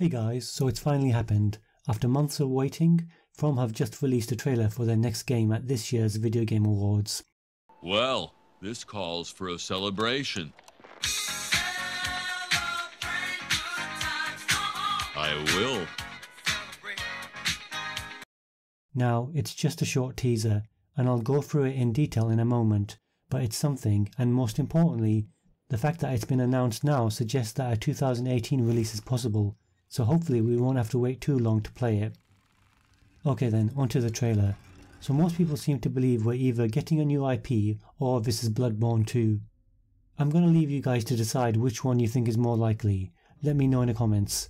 Hey guys, so it's finally happened. After months of waiting, From have just released a trailer for their next game at this year's Video Game Awards. Well, this calls for a celebration. I will. Now, it's just a short teaser, and I'll go through it in detail in a moment, but it's something, and most importantly, the fact that it's been announced now suggests that a 2018 release is possible, so hopefully we won't have to wait too long to play it. Okay then, onto the trailer. So most people seem to believe we're either getting a new IP or this is Bloodborne 2. I'm going to leave you guys to decide which one you think is more likely. Let me know in the comments.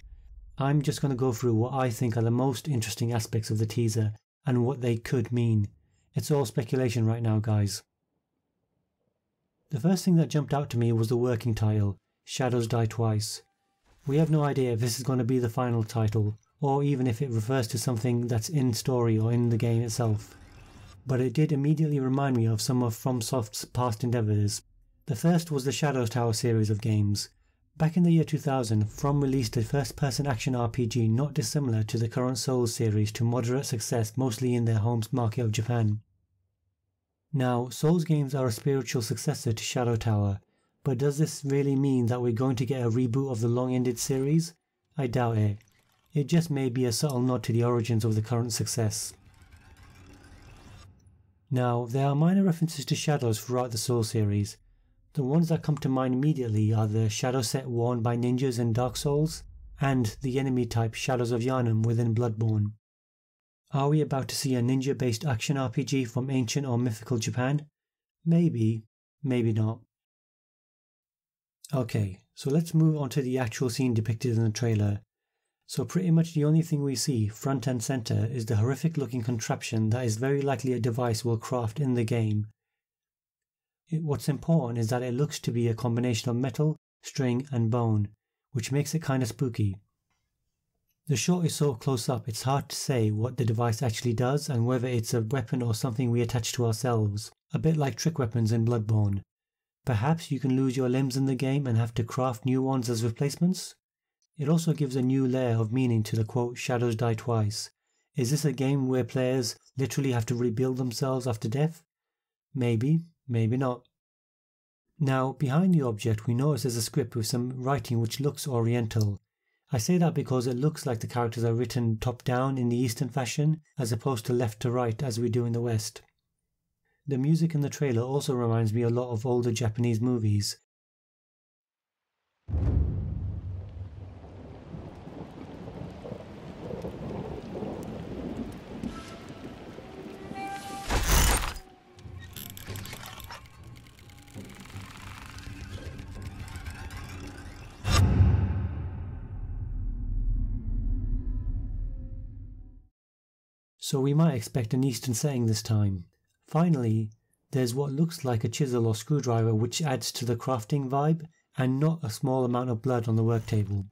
I'm just going to go through what I think are the most interesting aspects of the teaser and what they could mean. It's all speculation right now, guys. The first thing that jumped out to me was the working title, Shadows Die Twice. We have no idea if this is going to be the final title, or even if it refers to something that's in story or in the game itself. But it did immediately remind me of some of FromSoft's past endeavours. The first was the Shadows Tower series of games. Back in the year 2000, From released a first-person action RPG not dissimilar to the current Souls series to moderate success mostly in their home market of Japan. Now, Souls games are a spiritual successor to Shadow Tower, but does this really mean that we're going to get a reboot of the long-ended series? I doubt it. It just may be a subtle nod to the origins of the current success. Now, there are minor references to shadows throughout the Soul series. The ones that come to mind immediately are the shadow set worn by ninjas in Dark Souls, and the enemy type Shadows of Yharnam within Bloodborne. Are we about to see a ninja based action RPG from ancient or mythical Japan? Maybe, maybe not. Okay, so let's move on to the actual scene depicted in the trailer. So pretty much the only thing we see front and center is the horrific looking contraption that is very likely a device we'll craft in the game. It, what's important is that it looks to be a combination of metal, string and bone, which makes it kinda spooky. The shot is so close up it's hard to say what the device actually does and whether it's a weapon or something we attach to ourselves, a bit like trick weapons in Bloodborne. Perhaps you can lose your limbs in the game and have to craft new ones as replacements? It also gives a new layer of meaning to the quote, shadows die twice. Is this a game where players literally have to rebuild themselves after death? Maybe, maybe not. Now, behind the object, we notice there's a script with some writing which looks oriental. I say that because it looks like the characters are written top down in the Eastern fashion, as opposed to left to right as we do in the West. The music in the trailer also reminds me a lot of older Japanese movies. So we might expect an eastern setting this time. Finally, there's what looks like a chisel or screwdriver which adds to the crafting vibe, and not a small amount of blood on the work table.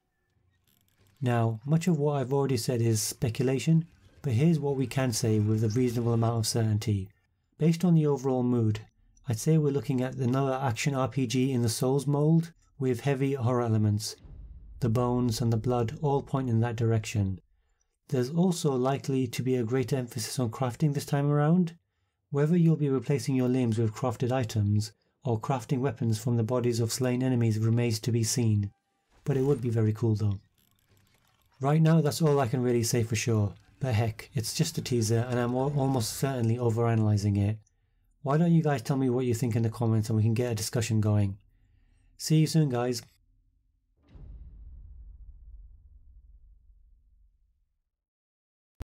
Now, much of what I've already said is speculation, but here's what we can say with a reasonable amount of certainty. Based on the overall mood, I'd say we're looking at another action RPG in the Souls mold with heavy horror elements. The bones and the blood all point in that direction. There's also likely to be a greater emphasis on crafting this time around, whether you'll be replacing your limbs with crafted items or crafting weapons from the bodies of slain enemies remains to be seen, but it would be very cool though. Right now that's all I can really say for sure, but heck, it's just a teaser and I'm almost certainly overanalyzing it. Why don't you guys tell me what you think in the comments and we can get a discussion going. See you soon guys.